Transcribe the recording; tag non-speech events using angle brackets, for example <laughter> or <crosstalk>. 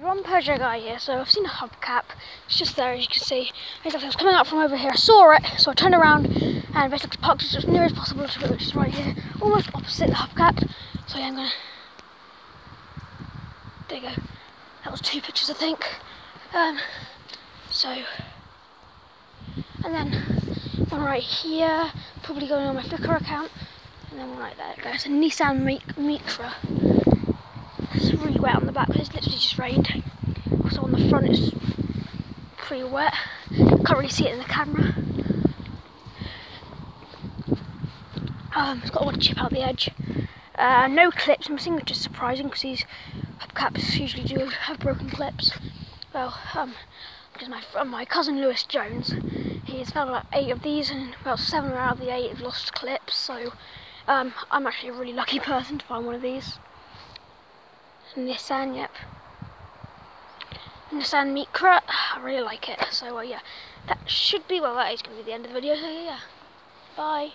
Ron Peugeot guy here, so I've seen a hubcap. It's just there, as you can see. Basically, I was coming out from over here. I saw it, so I turned around and basically parked as near as possible to it, which is right here, almost opposite the hubcap. So yeah, I'm gonna. There you go. That was two pictures, I think. Um, so, and then one right here, probably going on my Flickr account, and then one right there. There's a Nissan Micra it's really wet on the back, because it's literally just rained. Also on the front it's pretty wet. Can't really see it in the camera. Um, it's got of chip out the edge. Uh, no clips missing, which is surprising because these hubcaps usually do have broken clips. Well, um, because my my cousin Lewis Jones, he's found about eight of these, and about seven out of the eight have lost clips. So, um, I'm actually a really lucky <laughs> person to find one of these. Nissan, yep. Nissan Micra, I really like it. So uh, yeah, that should be, well that is going to be the end of the video, so yeah. Bye.